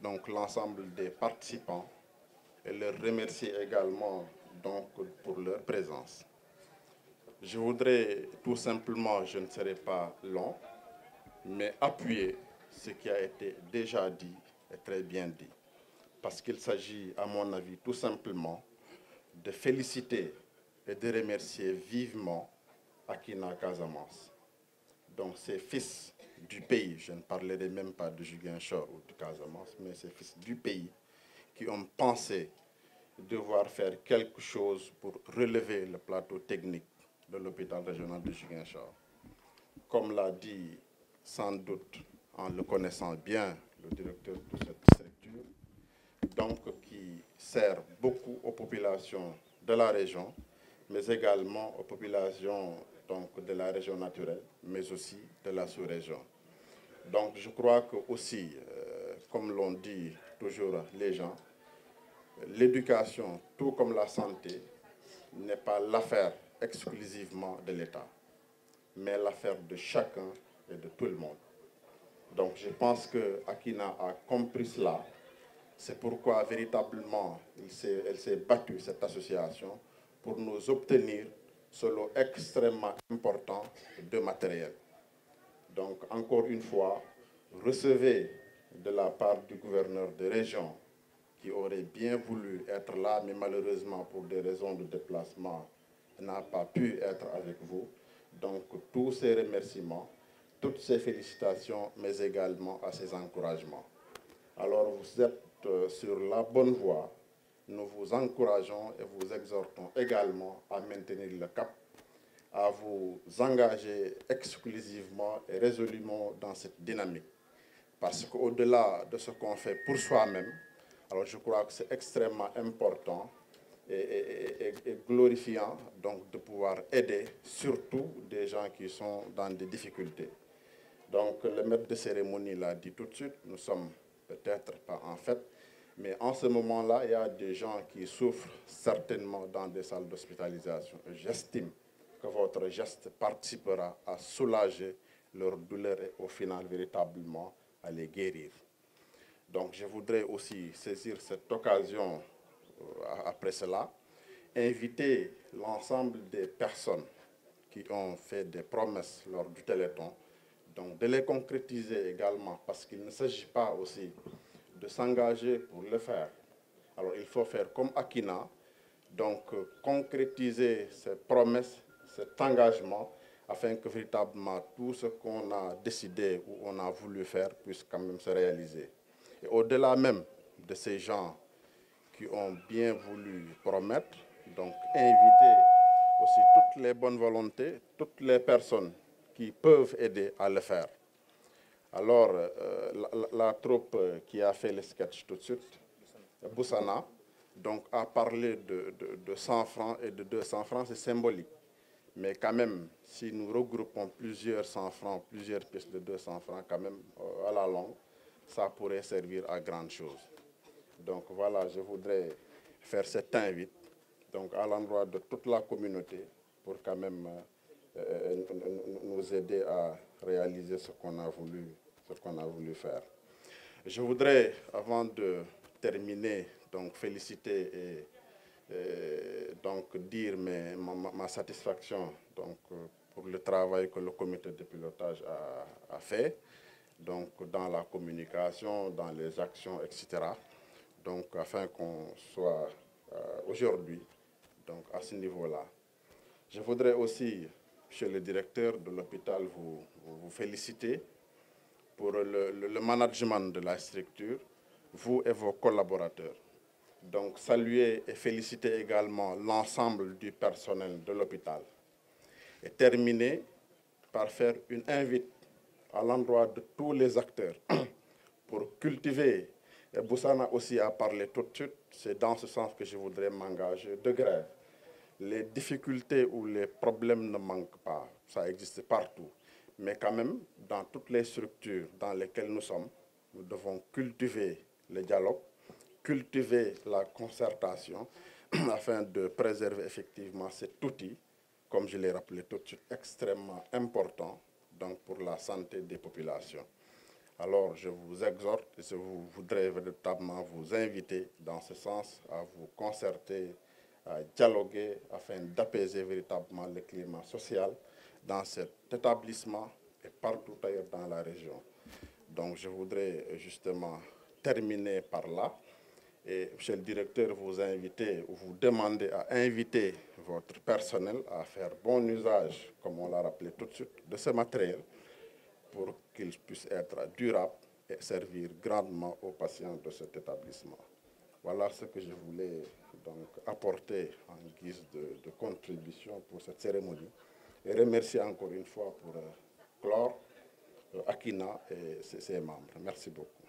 donc l'ensemble des participants et leur remercier également donc pour leur présence. Je voudrais tout simplement, je ne serai pas long, mais appuyer ce qui a été déjà dit et très bien dit. Parce qu'il s'agit, à mon avis, tout simplement de féliciter et de remercier vivement Akina Casamance. Donc ces fils du pays, je ne parlerai même pas de Julien Shaw ou de Casamance, mais ces fils du pays qui ont pensé devoir faire quelque chose pour relever le plateau technique de l'hôpital régional de Ziguinchor. Comme l'a dit sans doute, en le connaissant bien, le directeur de cette structure, donc qui sert beaucoup aux populations de la région, mais également aux populations donc, de la région naturelle, mais aussi de la sous-région. Donc je crois que aussi, euh, comme l'ont dit toujours les gens, l'éducation, tout comme la santé, n'est pas l'affaire exclusivement de l'État, mais l'affaire de chacun et de tout le monde. Donc je pense que Akina a compris cela. C'est pourquoi véritablement elle s'est battue, cette association, pour nous obtenir ce lot extrêmement important de matériel. Donc encore une fois, recevez de la part du gouverneur de région qui aurait bien voulu être là, mais malheureusement pour des raisons de déplacement, n'a pas pu être avec vous. Donc tous ces remerciements, toutes ces félicitations, mais également à ces encouragements. Alors vous êtes euh, sur la bonne voie. Nous vous encourageons et vous exhortons également à maintenir le cap, à vous engager exclusivement et résolument dans cette dynamique. Parce qu'au-delà de ce qu'on fait pour soi-même, alors je crois que c'est extrêmement important et, glorifiant donc de pouvoir aider surtout des gens qui sont dans des difficultés. Donc le maître de cérémonie l'a dit tout de suite, nous sommes peut-être pas en fait, mais en ce moment-là, il y a des gens qui souffrent certainement dans des salles d'hospitalisation. J'estime que votre geste participera à soulager leur douleur et au final véritablement à les guérir. Donc je voudrais aussi saisir cette occasion euh, après cela, inviter l'ensemble des personnes qui ont fait des promesses lors du Téléthon, donc de les concrétiser également, parce qu'il ne s'agit pas aussi de s'engager pour le faire. Alors il faut faire comme Akina, donc euh, concrétiser ces promesses, cet engagement, afin que véritablement tout ce qu'on a décidé ou on a voulu faire puisse quand même se réaliser. Et au-delà même de ces gens qui ont bien voulu promettre, donc inviter aussi toutes les bonnes volontés, toutes les personnes qui peuvent aider à le faire. Alors, euh, la, troupe qui a fait le sketch tout de suite, Boussana, donc a parlé de, de 100 francs et de 200 francs, c'est symbolique. Mais quand même, si nous regroupons plusieurs 100 francs, plusieurs pièces de 200 francs, quand même, euh, à la longue, ça pourrait servir à grande chose. Donc voilà, je voudrais faire cet invite donc à l'endroit de toute la communauté pour quand même euh, nous aider à réaliser ce qu'on a voulu, ce qu'on a voulu faire. Je voudrais, avant de terminer, donc féliciter et, donc dire ma, satisfaction pour le travail que le comité de pilotage a, fait donc dans la communication, dans les actions, etc. Donc afin qu'on soit euh, aujourd'hui donc à ce niveau-là. Je voudrais aussi, chez le directeur de l'hôpital, vous, vous, féliciter pour le, management de la structure, vous et vos collaborateurs. Donc saluer et féliciter également l'ensemble du personnel de l'hôpital. Et terminer par faire une invite à l'endroit de tous les acteurs pour cultiver, et Boussana aussi a parlé tout de suite, c'est dans ce sens que je voudrais m'engager, de grève. Les difficultés ou les problèmes ne manquent pas, ça existe partout. Mais quand même, dans toutes les structures dans lesquelles nous sommes, nous devons cultiver le dialogue, cultiver la concertation afin de préserver effectivement cet outil, comme je l'ai rappelé tout de suite, extrêmement important donc pour la santé des populations. Alors je vous exhorte et je voudrais véritablement vous inviter dans ce sens à vous concerter, à dialoguer afin d'apaiser véritablement le climat social dans cet établissement et partout ailleurs dans la région. Donc je voudrais justement terminer par là. Et monsieur le directeur, vous invitez, vous demandez à inviter votre personnel à faire bon usage, comme on l'a rappelé tout de suite, de ce matériel pour qu'il puisse être durable et servir grandement aux patients de cet établissement. Voilà ce que je voulais donc apporter en guise de, contribution pour cette cérémonie et remercier encore une fois pour euh, Clore, euh, Akina et ses membres. Merci beaucoup.